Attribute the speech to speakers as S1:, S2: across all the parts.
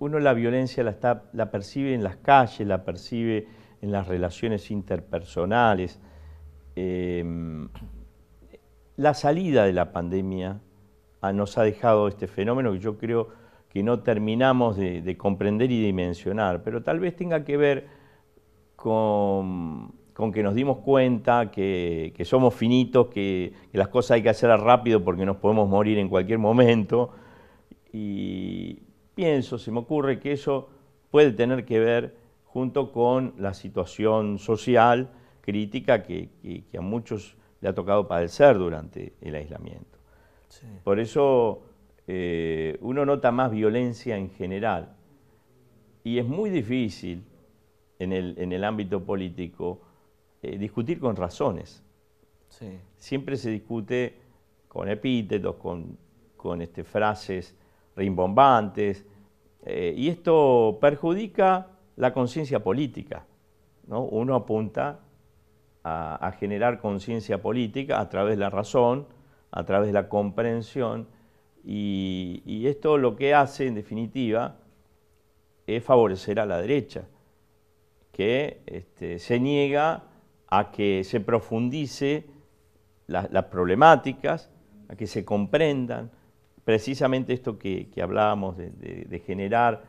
S1: uno la violencia la, está, la percibe en las calles, la percibe en las relaciones interpersonales. Em, la salida de la pandemia nos ha dejado este fenómeno que yo creo que no terminamos de, comprender y dimensionar, pero tal vez tenga que ver con, que nos dimos cuenta que, somos finitos, que, que, las cosas hay que hacerlas rápido porque nos podemos morir en cualquier momento. Y pienso, se me ocurre que eso puede tener que ver junto con la situación social crítica que, a muchos le ha tocado padecer durante el aislamiento. Por eso eh, uno nota más violencia en general y es muy difícil en el, ámbito político eh, discutir con razones. Siempre se discute con epítetos, con, este, frases rimbombantes, eh, y esto perjudica la conciencia política. ¿no? Uno apunta a, generar conciencia política a través de la razón, a través de la comprensión, y, esto lo que hace, en definitiva, es favorecer a la derecha, que este, se niega a que se profundice las problemáticas, a que se comprendan, precisamente esto que, hablábamos de, generar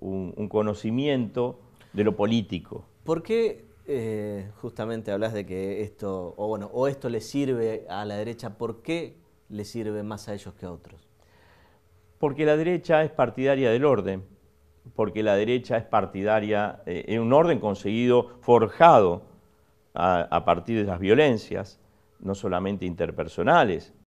S1: un, conocimiento de lo político.
S2: ¿Por qué eh, justamente hablas de que esto, o bueno, o esto le sirve a la derecha, ¿por qué le sirve más a ellos que a otros?
S1: Porque la derecha es partidaria del orden, porque la derecha es partidaria eh, en un orden conseguido, forjado a partir de las violencias, no solamente interpersonales,